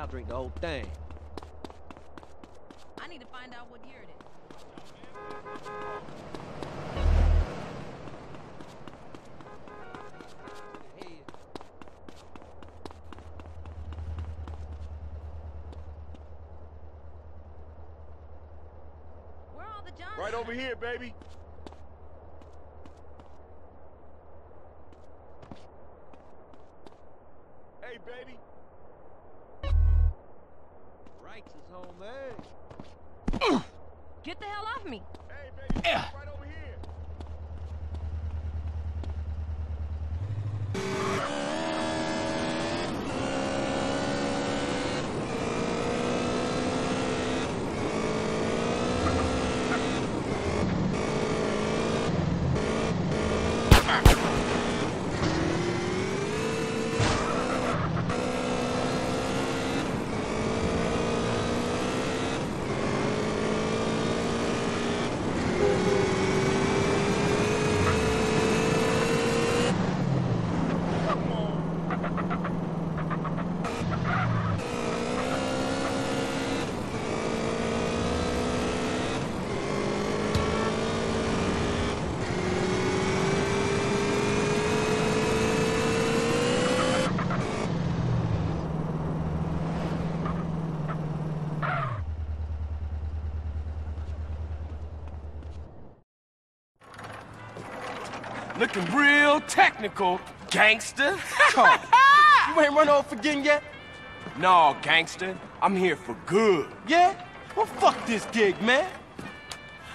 I'll drink the whole thing. I need to find out what year it is. Hey, Where are all the Johns? Right over here, baby. Get the hell off me. Hey, Looking real technical, gangster. You ain't run off again yet? no, gangster. I'm here for good. Yeah? Well, fuck this gig, man.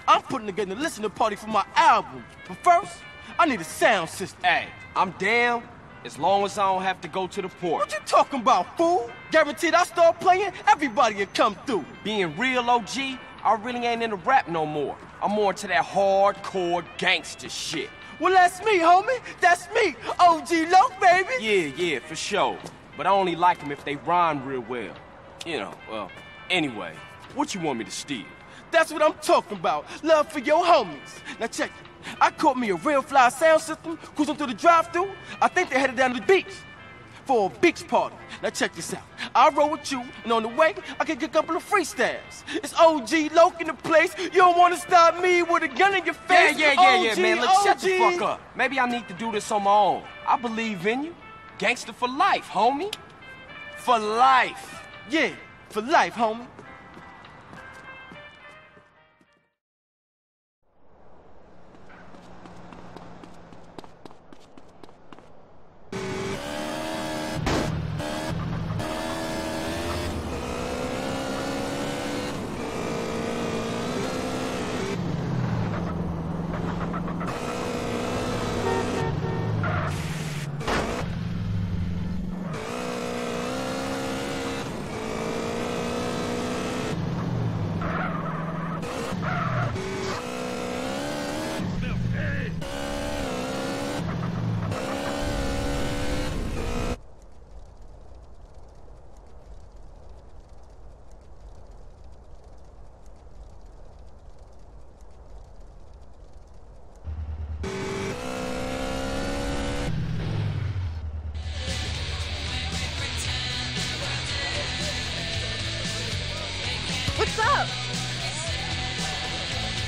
I'm putting together a listening party for my album. But first, I need a sound system. Hey, I'm down as long as I don't have to go to the port. What you talking about, fool? Guaranteed I start playing, everybody will come through. Being real OG, I really ain't into rap no more. I'm more into that hardcore gangster shit. Well, that's me, homie. That's me, OG Loc, baby. Yeah, yeah, for sure. But I only like them if they rhyme real well. You know, well, anyway, what you want me to steal? That's what I'm talking about. Love for your homies. Now check it. I caught me a real fly sound system cruising through the drive-through. I think they headed down to the beach for a beach party. Now check this out. I roll with you, and on the way, I can get a couple of freestyles. It's OG Loc in the place. You don't want to stop me with a gun in your face. yeah, yeah, yeah, OG, man. Look, shut the fuck up. Maybe I need to do this on my own. I believe in you. Gangster for life, homie. For life. Yeah, for life, homie.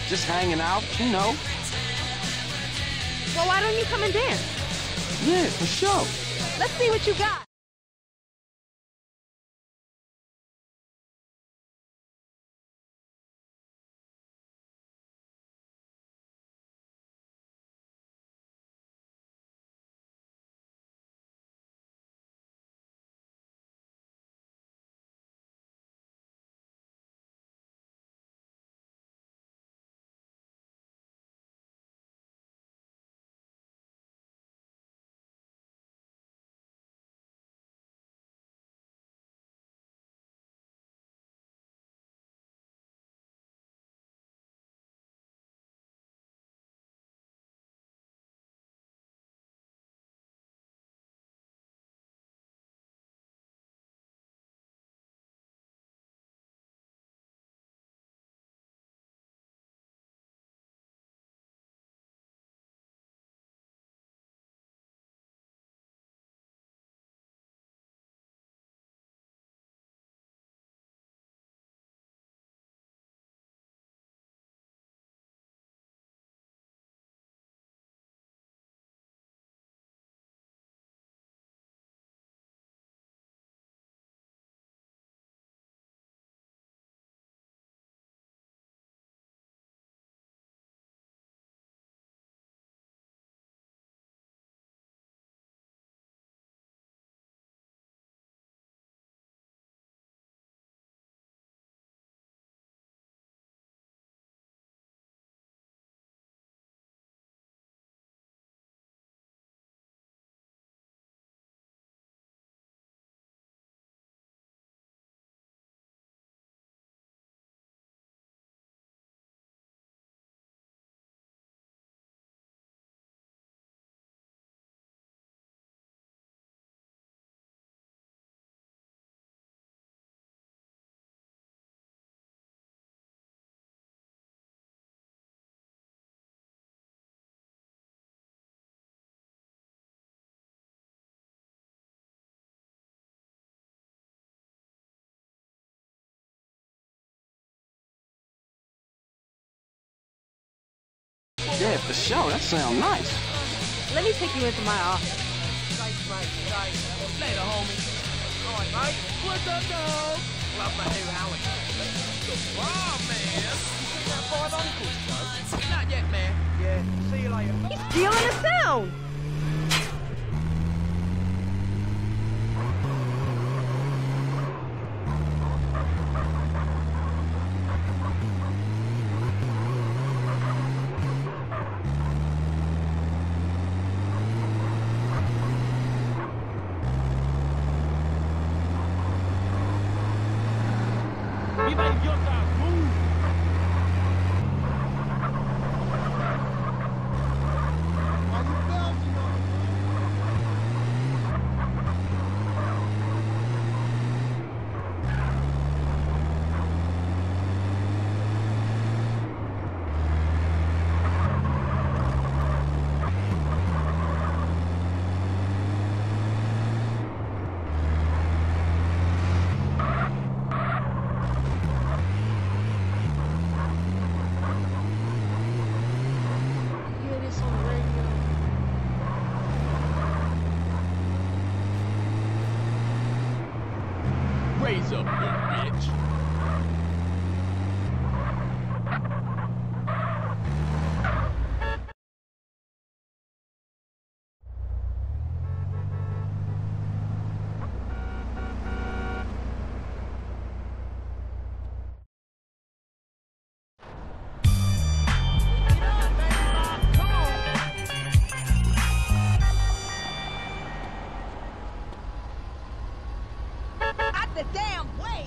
Just hanging out, you know. Well, why don't you come and dance? Yeah, for sure. Let's see what you got. Yeah, for sure. That sounds nice. Let me take you into my office. Later, homie. All right, mate. What's up, dog? Love my new Howard. Wow, man. You seen that five uncles, Joe? Not yet, man. Yeah. See you later. He's stealing the sound. You the damn way!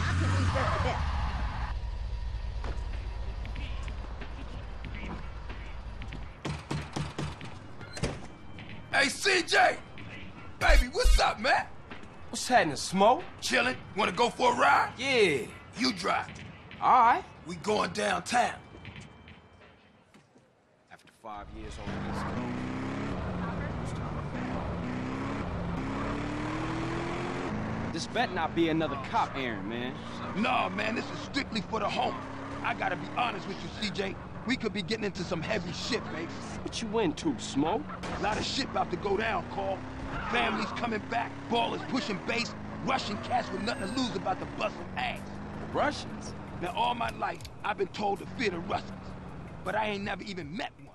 I can leave that to them. Hey, CJ! Baby, what's up, man? What's happening, Smoke? Chillin'? Wanna go for a ride? Yeah. You drive. All right. We going downtown. After five years on the East Coast, it's time to This better not be another cop errand, man. Nah, man, this is strictly for the homies. I gotta be honest with you, CJ. We could be getting into some heavy shit, baby. What you into, Smoke? A lot of shit about to go down, Carl. Families coming back, Ballas pushing base, Russian cats with nothing to lose about to bust some ass. Russians? Now, all my life, I've been told to fear the Russians. But I ain't never even met one.